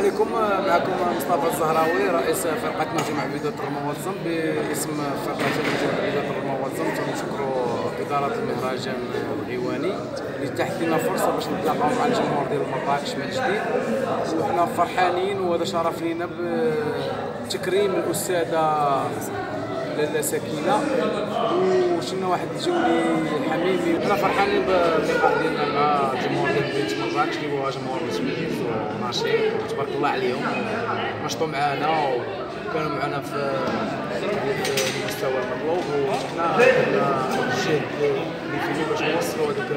معكم مصطفى الزهراوي رئيس فرقة نجم عبيدة المنظم باسم فرقة نجم عبيدة المنظم تنشكروا إدارة المهرجان الغيواني اللي تحت لنا فرصة باش نتلاقاو مع الجمهور ديال مراكش من جديد. وحنا فرحانين وهذا شرف لينا بتكريم الأستاذة لاله سكينه وشنا واحد الجولي حميمي أنا فرحانين باللقاء ديالنا مع الجمهور ديال مدينه مراكش اللي هو جمهور متميز ونشيط وتبارك الله عليهم. نشطوا معنا وكانوا معنا في المستوى المطلوب. وشفنا الجهد اللي فيه باش نوصلوا هذاك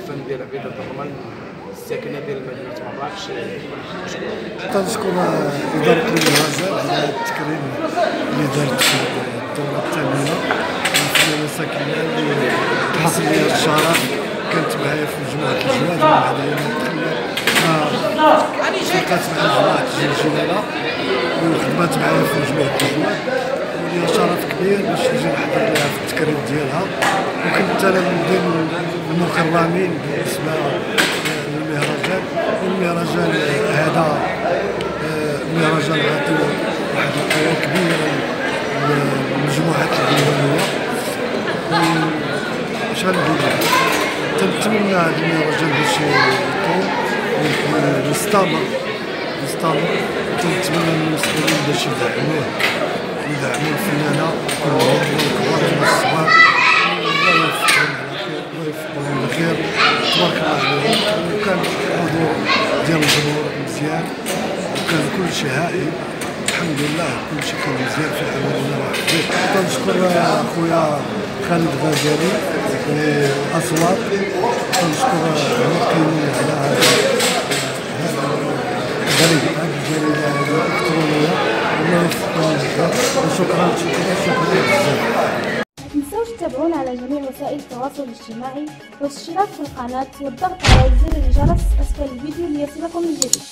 الفن ديال عبيده الرمل الساكنة ديال مدينة مراكش تنشكر إدارة المهرجان على التكريم اللي دارت في الدوره الثامنه الفنانه ساكنه اللي تحصل لي كانت معايا في مجموعه الجواد من بعدها التقات مع مجموعه الجلاله وخدمات معايا في مجموعه الجواد ولي شرف كبير باش نجي نحضر لها في التكريم ديالها وكنت أنا من ضمن المكرمين بالنسبة للمهرجان المهرجان هذا المهرجان غادي واحد القوة كبيرة للمجموعات الديوانية اش غنقول تنتمنى هذا المهرجان باش يطول ويستمر يستمر تنتمنى من المسؤولين باش يدعموه يدعموا الفنانة كلهم الكبار والصغار. الله يوفقهم الله يوفقهم لخير تبارك الله عليهم. وكان الحضور ديال الجمهور مزيان. وكان كل شيء هائل. الحمد لله. كل شيء كان مزيان في عملنا واحد كنشكر اخويا خالد غزالي واصوات كنشكر المقيمين على هذا الجريده الجريده الالكترونيه الله يوفقهم وشكرا شكرا شكرا بزاف تنسوش تتابعونا على جميع وسائل التواصل الاجتماعي والاشتراك في القناة والضغط على زر الجرس أسفل الفيديو ليصلكم الجديد